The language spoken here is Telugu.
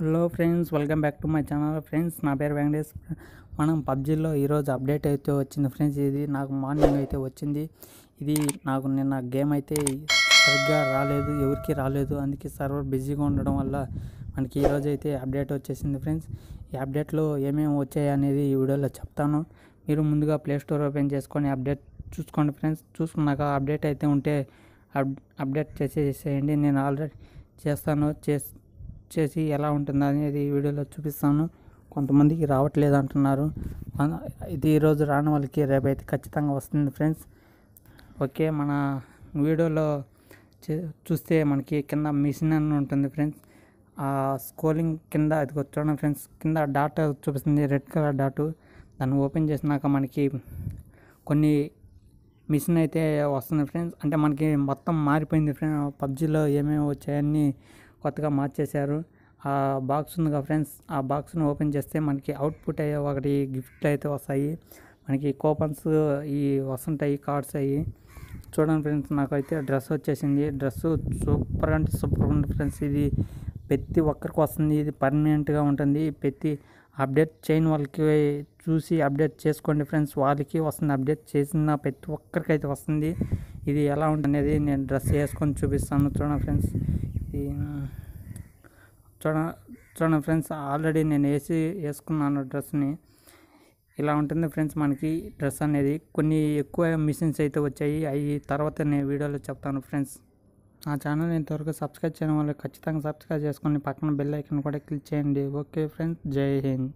Hello friends welcome back to my channel. Friends నా పేరు వెంకటేష్. మనం పబ్జీలో ఈరోజు అప్డేట్ అయితే వచ్చింది ఫ్రెండ్స్. ఇది నాకు మార్నింగ్ అయితే వచ్చింది. ఇది నాకు నిన్న గేమ్ అయితే సరిగ్గా రాలేదు ఎవరికి రాలేదు. అందుకే సర్వర్ బిజీగా ఉండడం వల్ల మనకి ఈరోజు అయితే అప్డేట్ వచ్చేసింది ఫ్రెండ్స్. ఈ అప్డేట్లో ఏమేమి వచ్చాయి అనేది ఈ వీడియోలో చెప్తాను. మీరు ముందుగా ప్లే స్టోర్ ఓపెన్ చేసుకొని అప్డేట్ చూసుకోండి ఫ్రెండ్స్. చూసుకున్నాక అప్డేట్ అయితే ఉంటే అప్ అప్డేట్ చేసేసేయండి. నేను ఆల్రెడీ చేస్తాను. చేసి చేసి ఎలా ఉంటుందో అనేది వీడియోలో చూపిస్తాను. కొంతమందికి రావట్లేదు అంటున్నారు. ఇది ఈరోజు రాని వాళ్ళకి రేపైతే ఖచ్చితంగా వస్తుంది ఫ్రెండ్స్. ఓకే మన వీడియోలో చే- చూస్తే మనకి కింద మిషన్ అని ఉంటుంది ఫ్రెండ్స్. ఆ స్కోలింగ్ కింద అది చూడండి ఫ్రెండ్స్ కింద డాట్ చూపిస్తుంది రెడ్ కలర్ డాట్. దాన్ని ఓపెన్ చేసినాక మనకి కొన్ని మిషన్ అయితే వస్తుంది ఫ్రెండ్స్. అంటే మనకి మొత్తం మారిపోయింది ఫ్రెండ్స్. పబ్జీలో ఏమేమి వచ్చాయన్నీ కొత్తగా మార్చేశారు. ఆ బాక్స్ ఉందిగా ఫ్రెండ్స్. ఆ బాక్స్ను ఓపెన్ చేస్తే మనకి అవుట్పుట్ అయ్యే ఒకటి గిఫ్ట్ అయితే వస్తాయి. మనకి కూపన్స్ ఈ వస్తుంటాయి కార్డ్స్ అయ్యి. చూడండి ఫ్రెండ్స్ నాకైతే డ్రెస్ వచ్చేసింది. డ్రెస్ సూపర్ అంటే సూపర్ ఉంది ఫ్రెండ్స్. ఇది ప్రతి ఒక్కరికి వస్తుంది. ఇది పర్మనెంట్గా ఉంటుంది. ప్రతి అప్డేట్ చేయని వాళ్ళకి చూసి అప్డేట్ చేసుకోండి ఫ్రెండ్స్. వాళ్ళకి వస్తుంది అప్డేట్ చేసిన ప్రతి ఒక్కరికి అయితే వస్తుంది. ఇది ఎలా ఉంటుంది అనేది నేను డ్రెస్ వేసుకొని చూపిస్తాను. చూడండి ఫ్రెండ్స్. ఇది చూడ చూడండి ఫ్రెండ్స్ ఆల్రెడీ నేను వేసి వేసుకున్నాను డ్రెస్ని ఇలా ఉంటుంది ఫ్రెండ్స్ మనకి డ్రెస్ అనేది. కొన్ని ఎక్కువ మిషన్స్ అయితే వచ్చాయి. అవి తర్వాత నేను వీడియోలో చెప్తాను ఫ్రెండ్స్. నా ఛానల్ ఇంతవరకు సబ్స్క్రైబ్ చేయడం వల్ల ఖచ్చితంగా సబ్స్క్రైబ్ చేసుకొని పక్కన బెల్ ఐకన్ కూడా క్లిక్ చేయండి. ఓకే ఫ్రెండ్స్ జై హింద్.